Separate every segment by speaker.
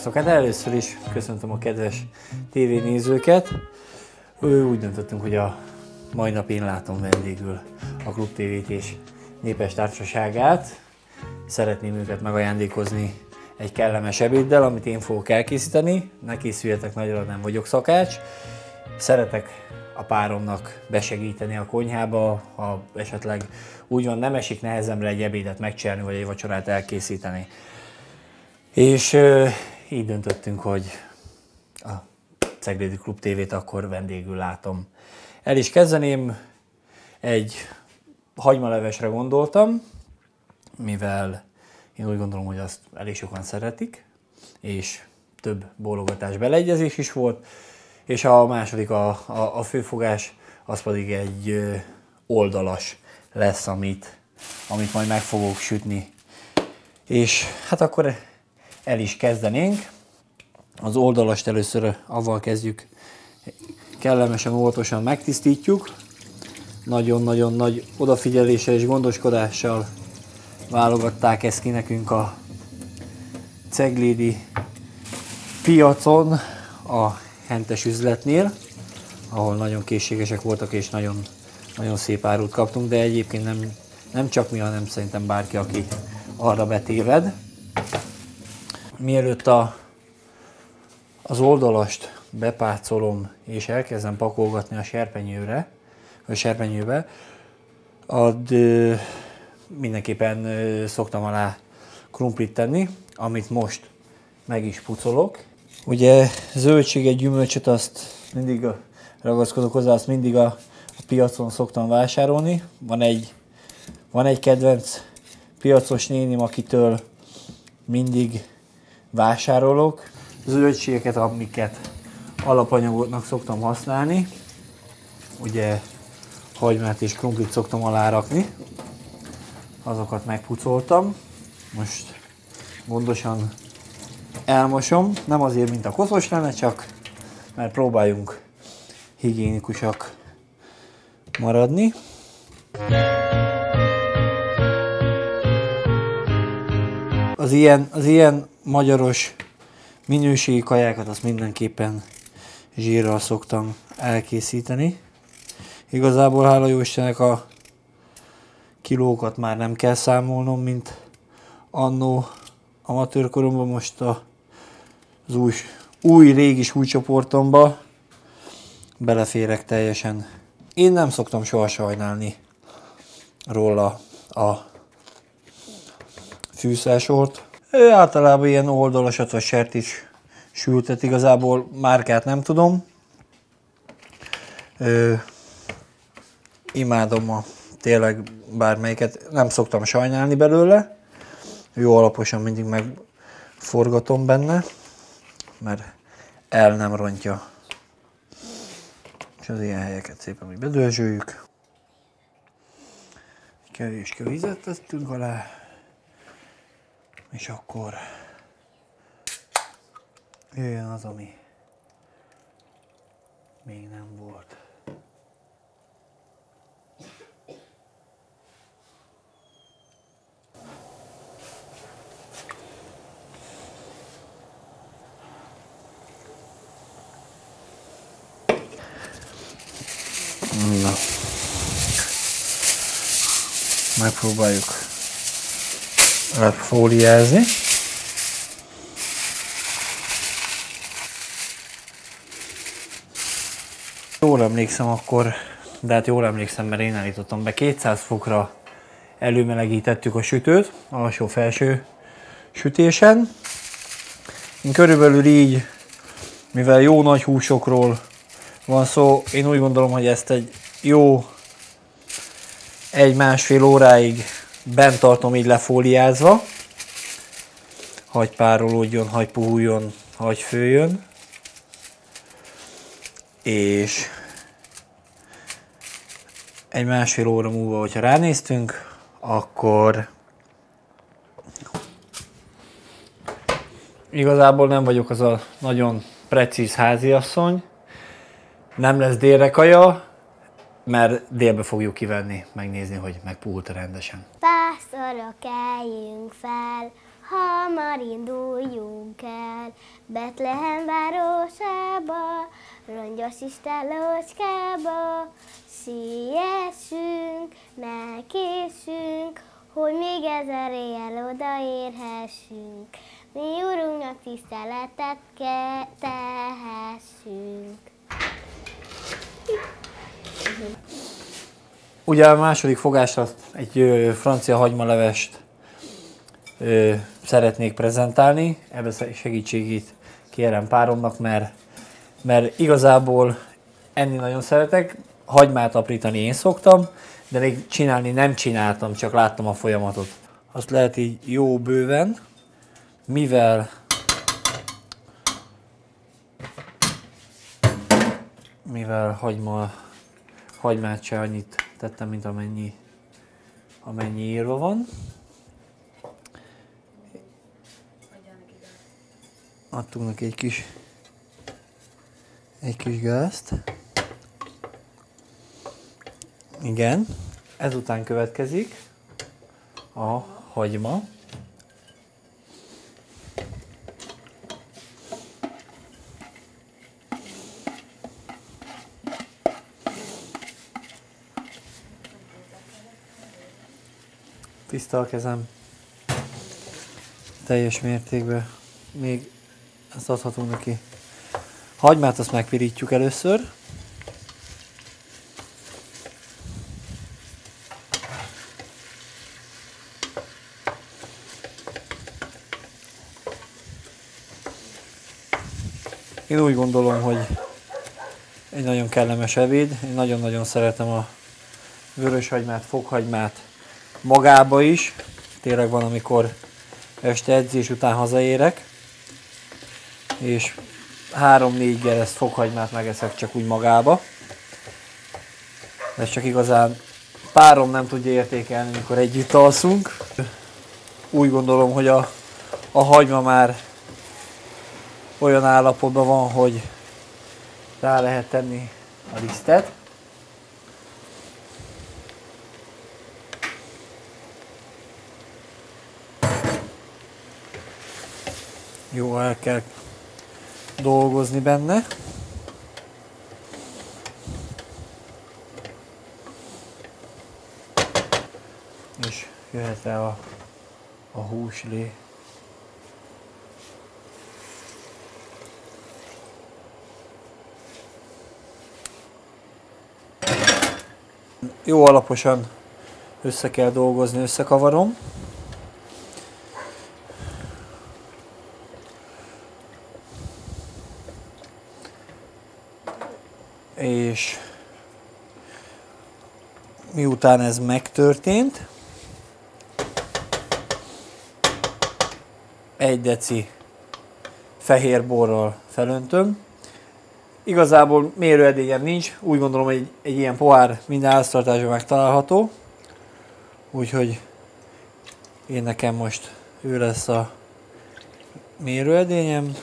Speaker 1: Sziasztok! Hát először is köszöntöm a kedves tévénézőket. Úgy döntöttünk, hogy a mai nap én látom vendégül a Klub TV-t és Népes Társaságát. Szeretném őket megajándékozni egy kellemes ebéddel, amit én fogok elkészíteni. Ne készüljetek nagyra, nem vagyok szakács. Szeretek a páromnak besegíteni a konyhába, ha esetleg úgy van, nem esik nehezemre egy ebédet megcsinálni, vagy egy vacsorát elkészíteni. És így döntöttünk, hogy a Ceglédi Klub TV-t akkor vendégül látom. El is kezdeném, egy hagymalevesre gondoltam, mivel én úgy gondolom, hogy azt elég sokan szeretik, és több bólogatás beleegyezés is volt, és a második, a, a, a főfogás, az pedig egy oldalas lesz, amit, amit majd meg fogok sütni. És hát akkor el is kezdenénk. Az oldalast először avval kezdjük, kellemesen, óvatosan megtisztítjuk. Nagyon-nagyon nagy odafigyeléssel és gondoskodással válogatták ezt ki nekünk a ceglédi piacon, a hentes üzletnél, ahol nagyon készségesek voltak és nagyon, nagyon szép árut kaptunk, de egyébként nem, nem csak mi, hanem szerintem bárki, aki arra betéved. Mielőtt a, az oldalast bepácolom és elkezdem pakolgatni a serpenyőre, a serpenyőbe, ad mindenképpen szoktam alá krumplit tenni, amit most meg is pucolok. Ugye zöldséget, gyümölcsöt azt mindig ragaszkodok hozzá, azt mindig a, a piacon szoktam vásárolni. Van egy, van egy kedvenc piacos nénim, akitől mindig vásárolok. Zöldségeket, amiket alapanyagoknak szoktam használni. Ugye hagymát és krumplit szoktam alárakni. Azokat megpucoltam. Most gondosan elmosom. Nem azért, mint a koszos lenne, csak mert próbáljunk higiénikusak maradni. Az ilyen, az ilyen magyaros minőségi kajákat azt mindenképpen zsírral szoktam elkészíteni. Igazából hála jó Istennek a kilókat már nem kell számolnom, mint annó amatőrkoromban most a, az új, új régi súlycsoportomba beleférek teljesen. Én nem szoktam soha sajnálni róla a fűszelsort. Ő általában ilyen oldalasat vagy sert is sültet, igazából márkát nem tudom. Ö, imádom a tényleg bármelyiket, nem szoktam sajnálni belőle. Jó alaposan mindig megforgatom benne, mert el nem rontja. És az ilyen helyeket szépen úgy bedőzsöljük. Kevéske vizet tettünk alá, és akkor jöjjön az, ami még nem volt. Na. Megpróbáljuk lefóliázni. Jól emlékszem akkor, de hát jól emlékszem, mert én állítottam be, 200 fokra előmelegítettük a sütőt, alsó-felső sütésen. Én körülbelül így, mivel jó nagy húsokról van szó, én úgy gondolom, hogy ezt egy jó egy-másfél óráig bent tartom így lefóliázva. Hagy párolódjon, hagy puhuljon, hagy főjön. És egy másfél óra múlva, hogyha ránéztünk, akkor igazából nem vagyok az a nagyon precíz háziasszony, nem lesz délre kaja, mert délbe fogjuk kivenni, megnézni, hogy megpuhult rendesen.
Speaker 2: Pászorok, eljünk fel, hamar induljunk el Betlehem városába, rongyos istálócskába. Siessünk, ne késünk, hogy még ezer éjjel odaérhessünk. Mi Urunknak tiszteletet tehessünk.
Speaker 1: Ugye a második fogásra egy francia hagymalevest szeretnék prezentálni. Ebben segítségét kérem páromnak, mert, mert igazából enni nagyon szeretek. Hagymát aprítani én szoktam, de még csinálni nem csináltam, csak láttam a folyamatot. Azt lehet így jó bőven, mivel mivel hagyma, hagymát se annyit tettem, mint amennyi, amennyi írva van. Adtunk neki egy kis, egy kis gázt. Igen. Ezután következik a hagyma. Tiszta a kezem. Teljes mértékben. Még ezt adhatunk neki. Hagymát azt megpirítjuk először. Én úgy gondolom, hogy egy nagyon kellemes ebéd. Én nagyon-nagyon szeretem a vöröshagymát, fokhagymát magába is. Tényleg van, amikor este edzés után hazaérek, és három-négy gereszt fokhagymát megeszek csak úgy magába. Ez csak igazán párom nem tudja értékelni, mikor együtt alszunk. Úgy gondolom, hogy a, a hagyma már olyan állapotban van, hogy rá lehet tenni a lisztet. Jó, el kell dolgozni benne. És jöhet el a, a húslé. Jó alaposan össze kell dolgozni, összekavarom. és miután ez megtörtént, egy deci fehér borral felöntöm. Igazából mérőedényem nincs, úgy gondolom, hogy egy, egy ilyen pohár minden háztartásban megtalálható. Úgyhogy én nekem most ő lesz a mérőedényem.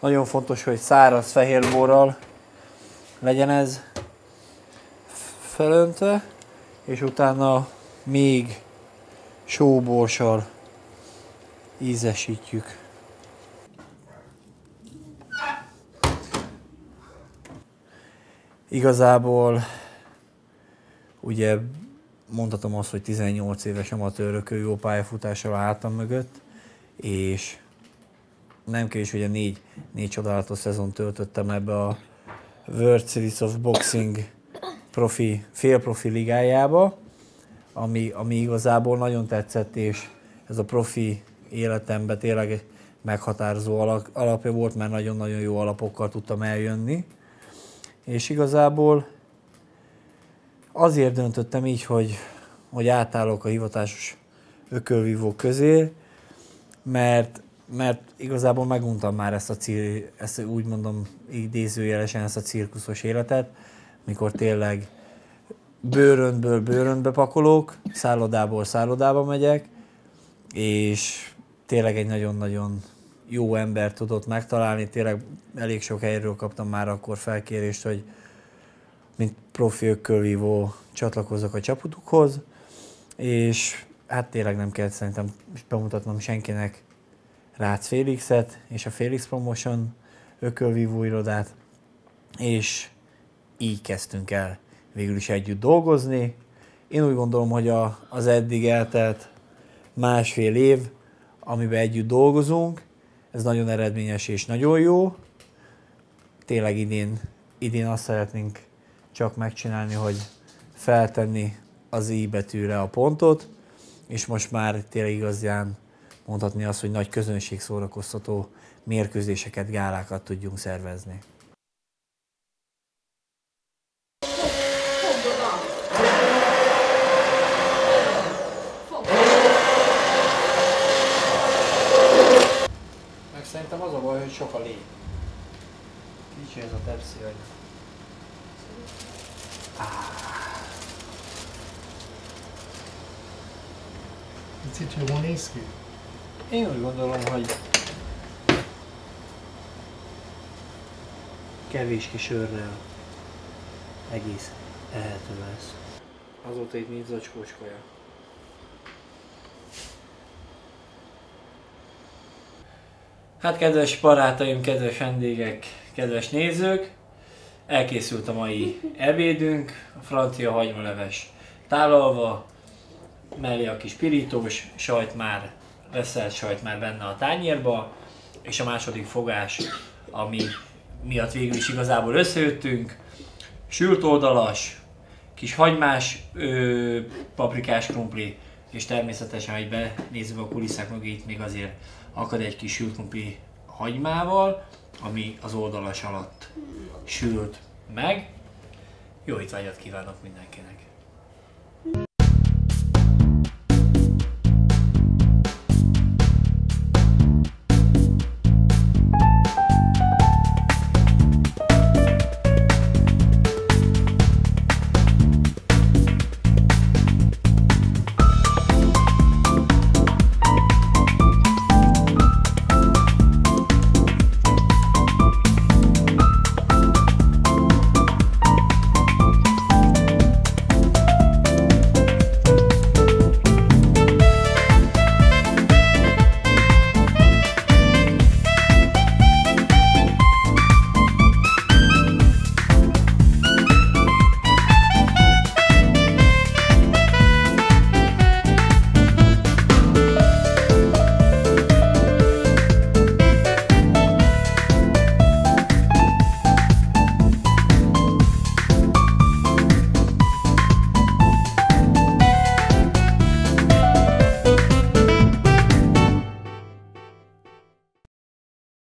Speaker 1: Nagyon fontos, hogy száraz fehér borral legyen ez felöntve, és utána még sóborssal ízesítjük. Igazából ugye mondhatom azt, hogy 18 éves amatőrök jó pályafutással a hátam mögött, és nem kevés, ugye négy, négy csodálatos szezon töltöttem ebbe a World Series of Boxing profi, félprofi ligájába, ami, ami igazából nagyon tetszett, és ez a profi életemben tényleg meghatározó alapja volt, mert nagyon-nagyon jó alapokkal tudtam eljönni. És igazából azért döntöttem így, hogy, hogy átállok a hivatásos ökölvívó közé, mert mert igazából meguntam már ezt a cír, ezt úgy mondom idézőjelesen ezt a cirkuszos életet, mikor tényleg bőröntből bőröntbe pakolok, szállodából szállodába megyek, és tényleg egy nagyon-nagyon jó ember tudott megtalálni, tényleg elég sok helyről kaptam már akkor felkérést, hogy mint profi ökkölvívó csatlakozok a csapatukhoz, és hát tényleg nem kell szerintem bemutatnom senkinek Rácz Félixet és a Félix Promotion ökölvívó irodát, és így kezdtünk el végül is együtt dolgozni. Én úgy gondolom, hogy a, az eddig eltelt másfél év, amiben együtt dolgozunk, ez nagyon eredményes és nagyon jó. Tényleg idén, idén azt szeretnénk csak megcsinálni, hogy feltenni az i betűre a pontot, és most már tényleg igazán mondhatni azt, hogy nagy közönség szórakoztató mérkőzéseket, gálákat tudjunk szervezni. Meg szerintem az a baj, hogy sok a lé. Kicsi ez a tepsi, hogy...
Speaker 3: Picit jól néz ki.
Speaker 1: Én úgy gondolom, hogy kevés kis örrel egész ehető lesz. Azóta itt nincs zacskós Hát kedves barátaim, kedves vendégek, kedves nézők, elkészült a mai ebédünk, a francia hagymaleves tálalva, mellé a kis pirítós, sajt már, reszelt sajt már benne a tányérba, és a második fogás, ami miatt végül is igazából összejöttünk, sült oldalas, kis hagymás, ö, paprikás krumpli, és természetesen, hogy benézzük a kulisszák mögé, itt még azért akad egy kis sült krumpli hagymával, ami az oldalas alatt sült meg. Jó étvágyat kívánok mindenkinek!